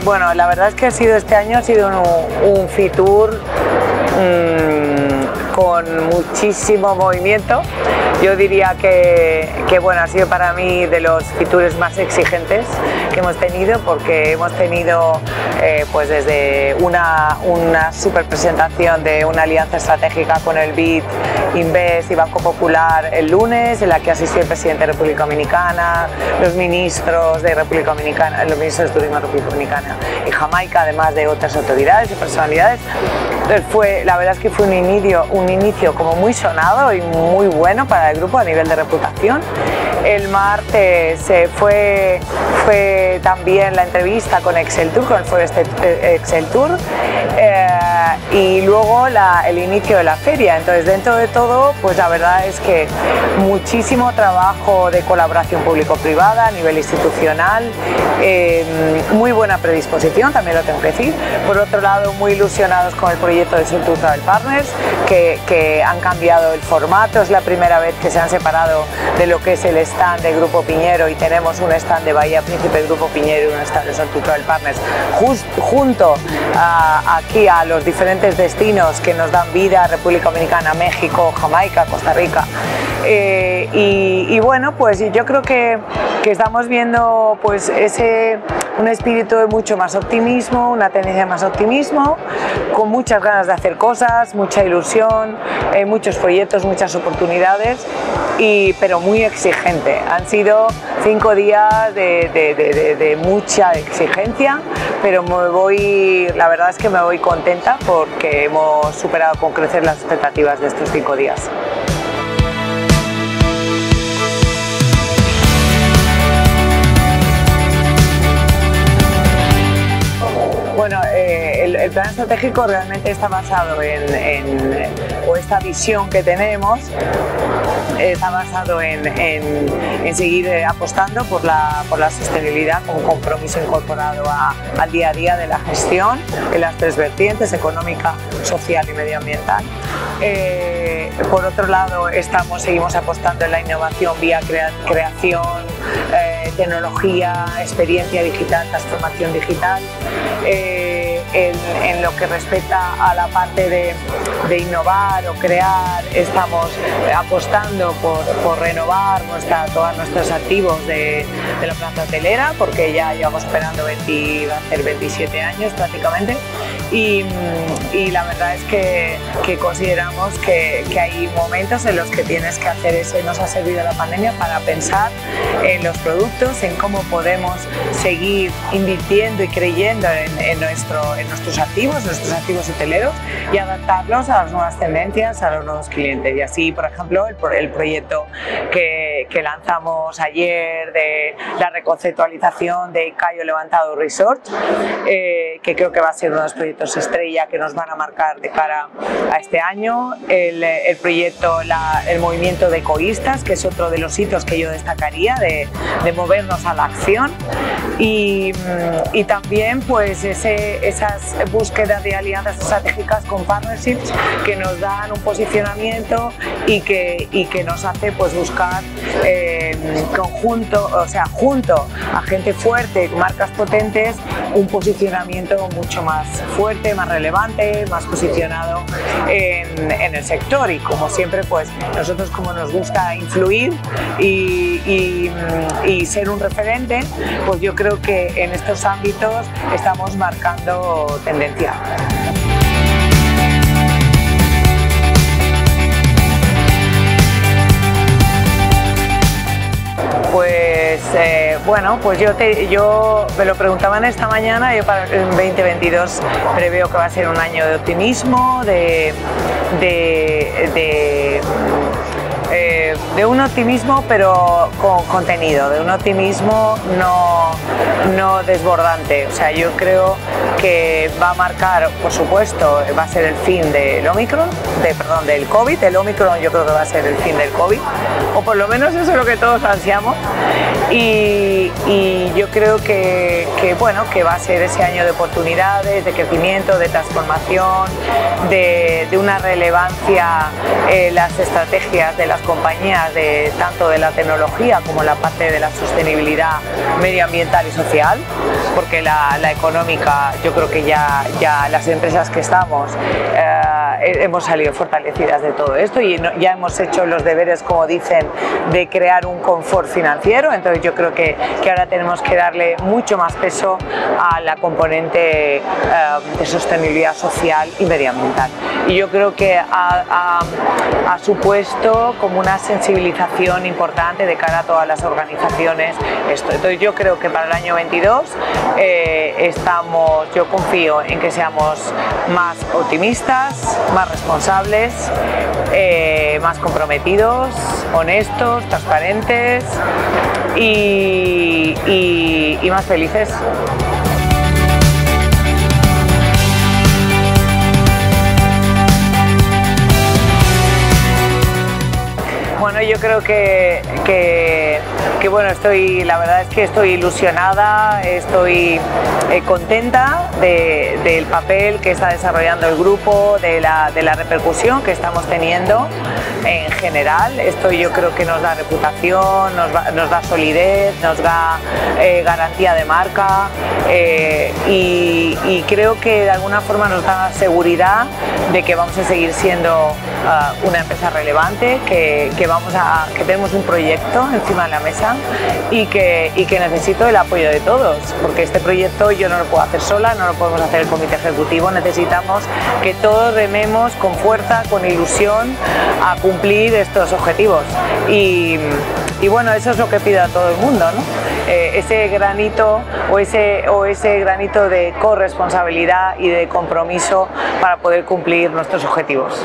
Bueno, la verdad es que ha sido este año ha sido un, un Fitur mmm, con muchísimo movimiento. Yo diría que, que, bueno, ha sido para mí de los Fitures más exigentes que hemos tenido porque hemos tenido eh, pues desde una, una super presentación de una alianza estratégica con el BID, Invest y Banco Popular el lunes, en la que asistió el presidente de República Dominicana, los ministros de República Dominicana, los ministros de Turismo de República Dominicana y Jamaica, además de otras autoridades y personalidades. Entonces fue, la verdad es que fue un inicio, un inicio como muy sonado y muy bueno para el grupo a nivel de reputación. El martes se fue, fue también la entrevista con Excel Tour, con el foro este, eh, Excel Tour, eh, y luego la, el inicio de la feria. Entonces, dentro de todo, pues la verdad es que muchísimo trabajo de colaboración público-privada a nivel institucional, eh, muy buena predisposición, también lo tengo que decir. Por otro lado, muy ilusionados con el proyecto de Sultur Travel Partners, que, han cambiado el formato, es la primera vez que se han separado de lo que es el stand de Grupo Piñero y tenemos un stand de Bahía Príncipe Grupo Piñero y un stand de Sultur Travel Partners just, junto aquí a los diferentes destinos que nos dan vida, República Dominicana, México, Jamaica, Costa Rica. Eh, y, y, bueno, pues yo creo que, que, estamos viendo pues ese, un espíritu de mucho más optimismo, una tendencia más optimismo, con muchas ganas de hacer cosas, mucha ilusión, eh, muchos proyectos, muchas oportunidades, y, pero muy exigente. Han sido cinco días de, de, de, de mucha exigencia, pero me voy, la verdad es que me voy contenta porque hemos superado con crecer las expectativas de estos cinco días. Plan estratégico realmente está basado en, o esta visión que tenemos está basado en, en, seguir eh, apostando por la, por la, sostenibilidad con compromiso incorporado al día a día de la gestión en las tres vertientes, económica, social y medioambiental. Eh, por otro lado, estamos, seguimos apostando en la innovación vía crea, creación, eh, tecnología, experiencia digital, transformación digital. En, lo que respecta a la parte de, innovar o crear, estamos apostando por, por renovar nuestra, todos nuestros activos de, de, la planta hotelera, porque ya llevamos esperando 20, va a ser 27 años prácticamente, y, y la verdad es que, que consideramos que, que, hay momentos en los que tienes que hacer eso y nos ha servido la pandemia para pensar en los productos, en cómo podemos seguir invirtiendo y creyendo en, en nuestro en nuestros activos, nuestros activos hoteleros y adaptarlos a las nuevas tendencias, a los nuevos clientes. Y así, por ejemplo, el, el proyecto que, que, lanzamos ayer de la reconceptualización de Cayo Levantado Resort, eh, que creo que va a ser uno de los proyectos estrella que nos van a marcar de cara a este año. El, el proyecto, la, el movimiento de ecoístas, que es otro de los hitos que yo destacaría, de, de movernos a la acción. Y, y también, pues, ese, esas búsquedas de alianzas estratégicas con partnerships que nos dan un posicionamiento y que, y que nos hace pues buscar eh, conjunto, o sea, junto a gente fuerte, marcas potentes, un posicionamiento mucho más fuerte, más relevante, más posicionado en, el sector y como siempre pues nosotros como nos gusta influir y, y, y ser un referente, pues yo creo que en estos ámbitos estamos marcando tendencia. Pues eh, bueno, pues yo, te, yo me lo preguntaban esta mañana, yo para el 2022 preveo que va a ser un año de optimismo, de, de, de eh, de un optimismo pero con contenido, de un optimismo no, no desbordante. O sea, yo creo que va a marcar, por supuesto, va a ser el fin del Omicron, de, perdón, del COVID. El Omicron yo creo que va a ser el fin del COVID, o por lo menos eso es lo que todos ansiamos. Y, y yo creo que, que, bueno, que va a ser ese año de oportunidades, de crecimiento, de transformación, de, de una relevancia en las estrategias de las compañías de tanto de la tecnología como la parte de la sostenibilidad medioambiental y social, porque la, económica yo creo que ya, ya las empresas que estamos eh, hemos salido fortalecidas de todo esto y ya hemos hecho los deberes, como dicen, de crear un confort financiero, entonces yo creo que, que ahora tenemos que darle mucho más peso a la componente eh, de sostenibilidad social y medioambiental. Y yo creo que ha, supuesto como una sensibilización importante de cara a todas las organizaciones esto. Entonces yo creo que para el año 22 eh, estamos, yo confío en que seamos más optimistas, más responsables, eh, más comprometidos, honestos, transparentes y, y más felices. Bueno, yo creo que, que, bueno, estoy, la verdad es que estoy ilusionada, estoy eh, contenta del papel que está desarrollando el grupo, de la, de la repercusión que estamos teniendo en general. Esto yo creo que nos da reputación, nos, da solidez, nos da eh, garantía de marca eh, y, y, creo que de alguna forma nos da seguridad de que vamos a seguir siendo ah, una empresa relevante, que, que vamos a, que tenemos un proyecto encima de la mesa y que, necesito el apoyo de todos, porque este proyecto yo no lo puedo hacer sola, no lo podemos hacer el comité ejecutivo, necesitamos que todos rememos con fuerza, con ilusión a cumplir estos objetivos. Y, bueno, eso es lo que pido a todo el mundo. Eh, ese granito o ese, o ese granito de corresponsabilidad y de compromiso para poder cumplir nuestros objetivos.